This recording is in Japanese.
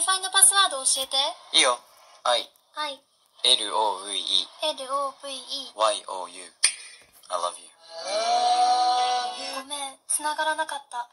Wi-Fi のパスワード教えて。いいよ I はい。L-O-V-E L-O-V-E。Y-O-U I love you ごめん、繋がらなかった。